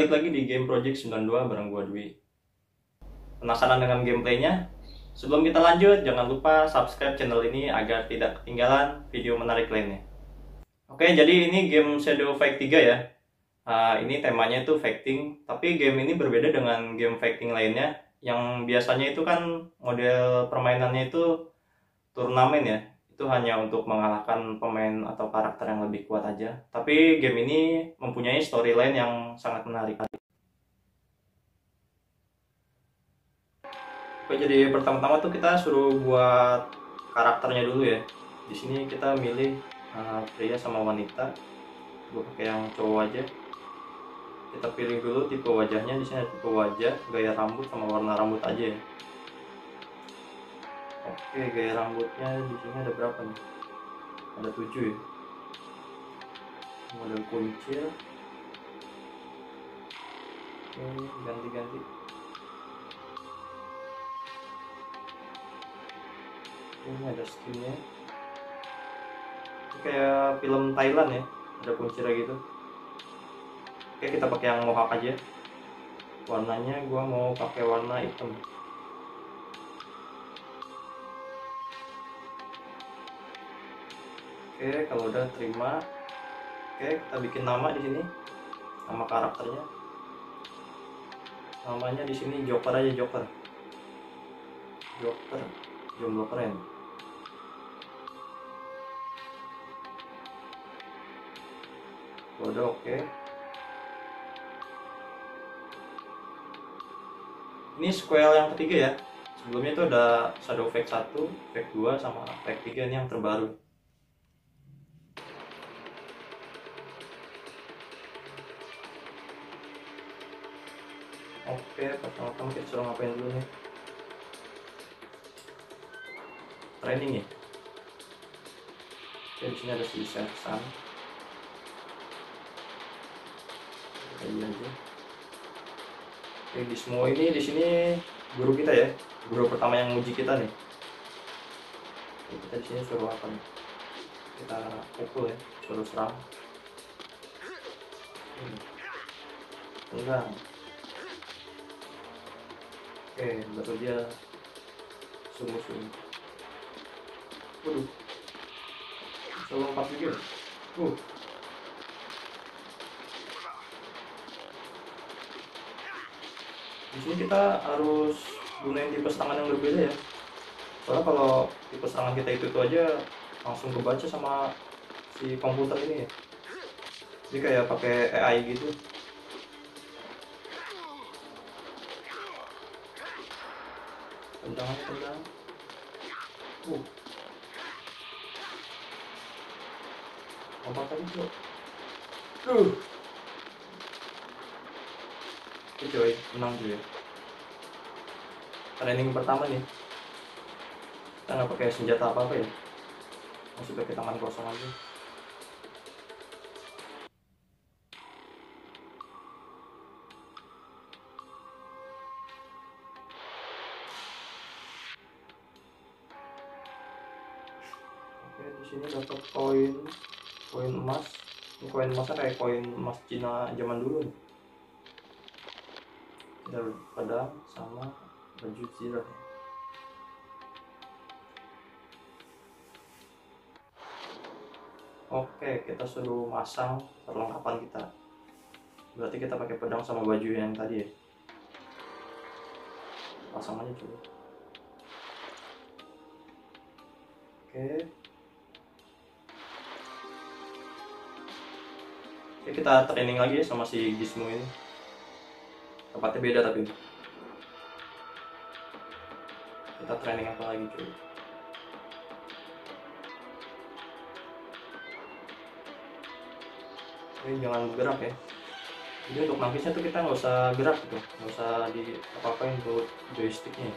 balik lagi di game Project 92 bareng gua Dwi. Penasaran dengan gameplaynya? Sebelum kita lanjut, jangan lupa subscribe channel ini agar tidak ketinggalan video menarik lainnya. Oke, jadi ini game Shadow Fight 3 ya. Uh, ini temanya itu fighting, tapi game ini berbeda dengan game fighting lainnya yang biasanya itu kan model permainannya itu turnamen ya itu hanya untuk mengalahkan pemain atau karakter yang lebih kuat aja. Tapi game ini mempunyai storyline yang sangat menarik. Oke, jadi pertama-tama tuh kita suruh buat karakternya dulu ya. Di sini kita milih uh, pria sama wanita. Gue pakai yang cowok aja. Kita pilih dulu tipe wajahnya. Di sini tipe wajah, gaya rambut sama warna rambut aja ya. Oke, gaya rambutnya di sini ada berapa nih? Ada tujuh ya. Model kuncir. Oke, ganti-ganti. Ini ada skinnya. Ini kayak film Thailand ya, ada kuncir gitu. Oke, kita pakai yang mohawk aja. Warnanya gua mau pakai warna hitam. Oke, kalau udah terima, oke kita bikin nama di sini, nama karakternya. Namanya di sini Joker aja Joker. Joker, jomblo keren. Udah oke. Ini sequel yang ketiga ya. Sebelumnya itu ada Shadow Fake 1, Fake 2, sama Fake 3 ini yang terbaru. Oke, pertama-tama kita suruh ngapain dulu nih? Training ya. Oke, sini ada si Sersan. Kayak aja. Oke, di semua ini di sini guru kita ya, guru pertama yang nguji kita nih. Oke, kita di sini suruh apa nih? Kita pukul ya, suruh serang. Enggak. Oke, baru dia sungguh-sungguh. Waduh. Bisa lompat juga. Di sini kita harus gunain tipe serangan yang berbeda ya. Soalnya kalau tipe serangan kita itu, itu aja langsung kebaca sama si komputer ini ya. Jadi kayak pakai AI gitu. Tendang tendang uh apa tadi bro uh oke coy menang dulu ya training pertama nih? Kita nggak pakai senjata apa apa ya? Masih pakai tangan kosong aja koin emasnya kayak koin emas Cina zaman dulu nih. Pedang sama baju zirah. Oke, kita suruh masang perlengkapan kita. Berarti kita pakai pedang sama baju yang tadi ya. Pasang aja coba. Oke. Oke, kita training lagi ya sama si Gizmo ini. Tempatnya beda tapi. Kita training apa lagi cuy? Oke, jangan bergerak ya. Jadi untuk nangkisnya tuh kita nggak usah gerak gitu, nggak usah di apa-apain untuk joysticknya.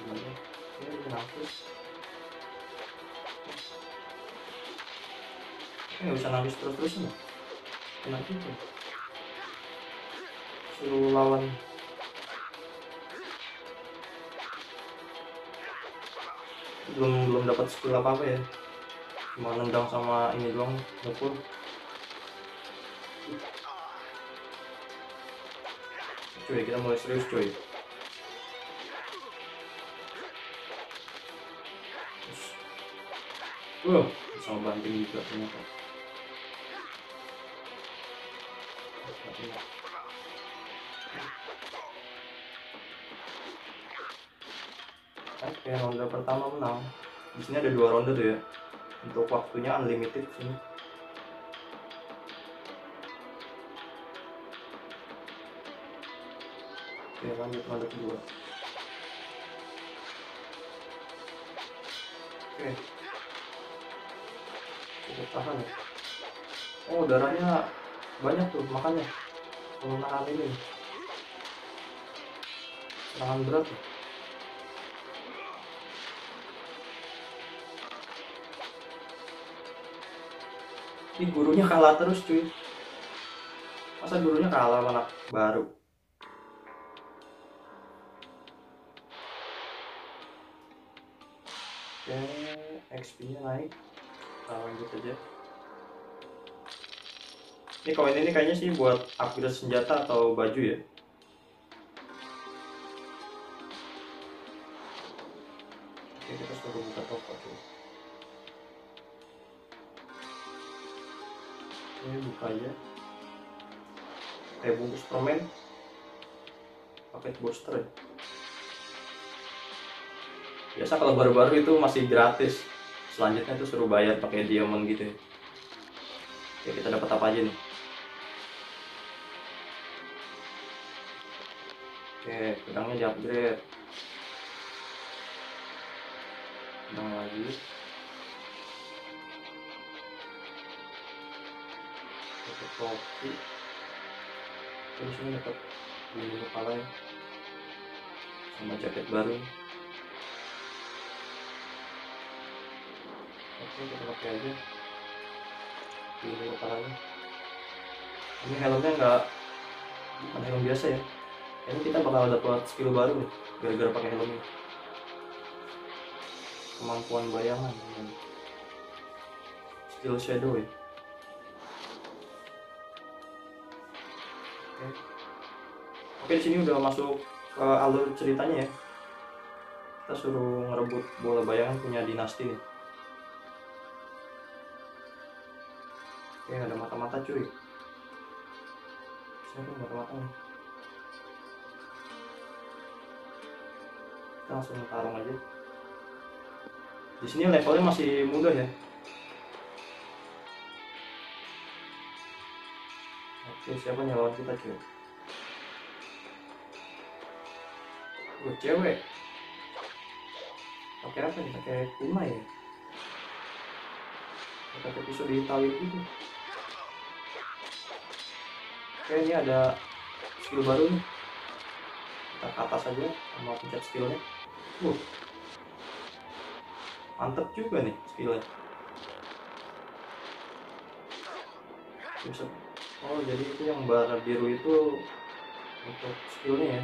Gimana? Ini nangkis. Nggak bisa nangkis terus-terusan ya? Kenapa itu? Suruh lawan. Belum belum dapat skill apa apa ya. Cuma nendang sama ini doang dapur cuy kita mulai serius cuy. Terus, uh sama banting juga ternyata Oke, ronde pertama menang. Di sini ada dua ronde tuh ya. Untuk waktunya unlimited sini. Oke, lanjut ronde kedua. Oke. Cukup tahan ya. Oh, darahnya banyak tuh, makanya kalau ini. Serangan berat. Ini gurunya kalah terus cuy. Masa gurunya kalah anak baru? Oke, XP-nya naik. Kita lanjut aja. Ini koin ini kayaknya sih buat upgrade senjata atau baju ya. Oke, kita suruh buka toko cuy. Ini buka aja. Kayak bungkus permen. Paket booster ya. Biasa kalau baru-baru itu masih gratis. Selanjutnya tuh suruh bayar pakai diamond gitu ya. Oke, kita dapat apa aja nih? Oke, pedangnya di upgrade. Pedang lagi. Dapat topi. Terus ini dapat bulu kepala ya. Sama jaket baru. Oke, kita pakai aja. Bulu kepalanya. Ini helmnya nggak bukan helm biasa ya. Ini kita bakal dapat skill baru nih, gara-gara pakai helm ini. Kemampuan bayangan. Skill shadow ya. Oke. Oke di sini udah masuk ke alur ceritanya ya. Kita suruh ngerebut bola bayangan punya dinasti nih. Oke ada mata-mata cuy. Siapa mata-matanya? Kita langsung tarung aja. Di sini levelnya masih mudah ya. Oke, siapa nih lawan kita cuy? Oh, cewek. Pakai apa nih? Pakai kunai ya? Pakai pisau tali gitu. Oke, ini ada skill baru nih. Kita ke atas aja sama pencet skillnya. Uh. Mantep juga nih skillnya. Bisa Oh jadi itu yang bara biru itu untuk skillnya ya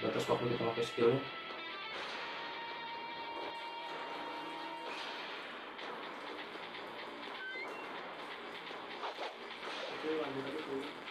batas waktu kita pakai skillnya lanjut aja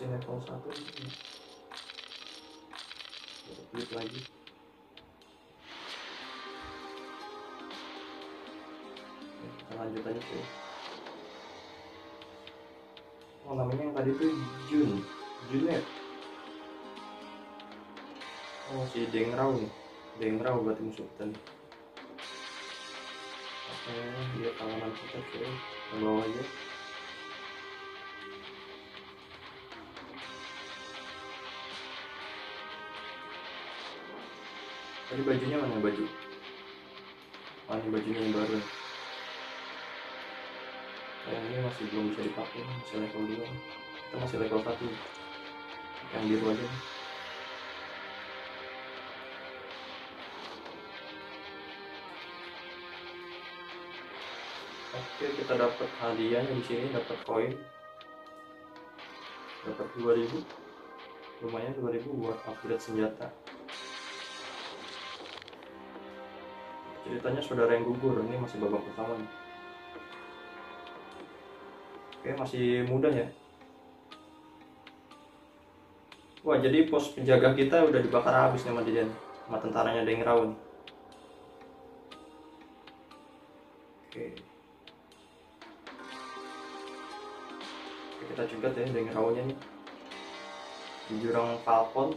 masih level 1 ini. Kita klik lagi. Oke, kita lanjut aja tuh. Oh, namanya yang tadi tuh Jun. Junet. Oh, si Dengrau nih. Dengrau berarti musuh kita nih. Oke, dia kawanan kita cuy. Kita bawa aja. Tadi bajunya mana baju mana bajunya yang baru yang ini masih belum bisa dipakai masih level 2 kita masih level 1 yang biru aja. Oke, kita dapat hadiahnya di sini, dapat koin. Dapat 2000. Lumayan 2000 buat upgrade senjata. Ceritanya saudara yang gugur, ini masih babak pertama nih. Oke, masih mudah ya. Wah, jadi pos penjaga kita udah dibakar habis nih sama sama tentaranya Deng Raun. Oke. Oke, kita juga ya Deng Raunnya nih. Di jurang Falcon.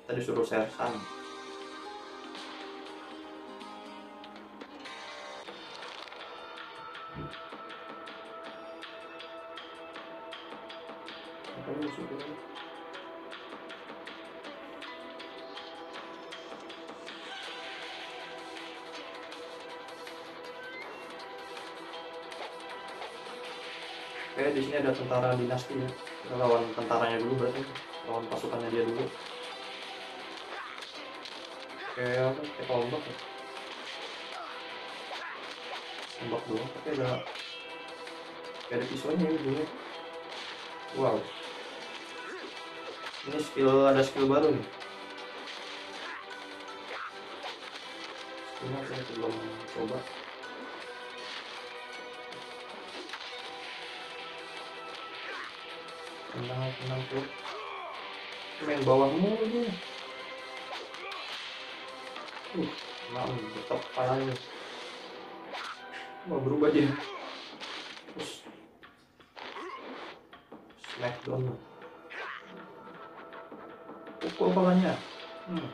Kita disuruh sersan. Ini musuhnya? Oke, di sini ada tentara dinasti ya. Kita lawan tentaranya dulu berarti. Lawan pasukannya dia dulu. Oke, apa? Kayak tombak ya. Tombak doang, tapi ada kayak ada pisaunya ya dulu. Wow. Ini skill ada skill baru nih. Skillnya saya belum coba. tenang tenang tuh. Main bawah mulu dia. Uh mau tetap palanya mau berubah dia. Terus smackdown pukul palanya hmm.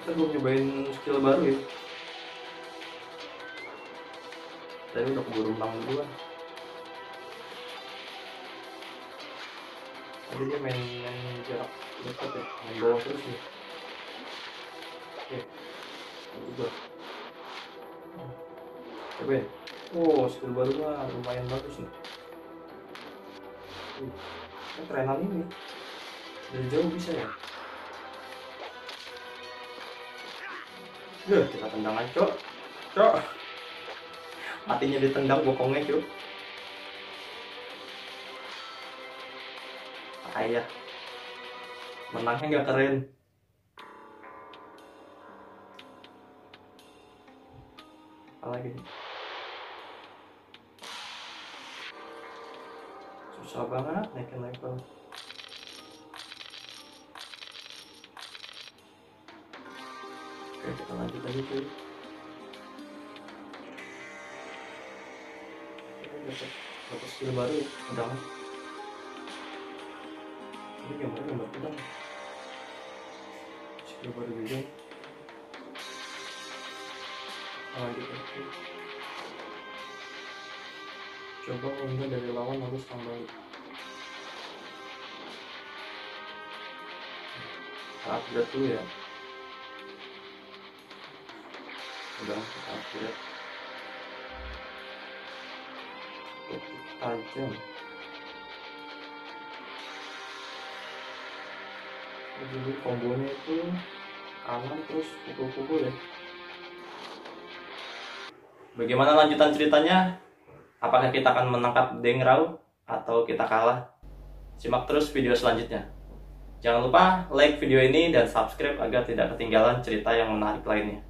kita belum nyobain skill baru ya. Tadi udah keburu menang duluan. Tadi dia main, main jarak dekat ya main bawah terus oke juga coba oh skill baru mah lumayan bagus nih uh, kan kerenan ini dari jauh bisa ya Duh, kita tendang aja, cok. Cok. Matinya ditendang bokongnya, cok. Ayah. Menangnya nggak keren. Apalagi nih? Susah banget naikin level. Oke, kita lanjut lagi cuy. Dapat skill baru ya, pedang. Ini gambar gambar pedang. Skill baru juga. Serang balik. Saat dulu ya. udah upgrade. Tajam jadi kombonya itu kanan terus pukul-pukul ya. Bagaimana lanjutan ceritanya? Apakah kita akan menangkap Deng Rao atau kita kalah. Simak terus video selanjutnya. Jangan lupa like video ini dan subscribe agar tidak ketinggalan cerita yang menarik lainnya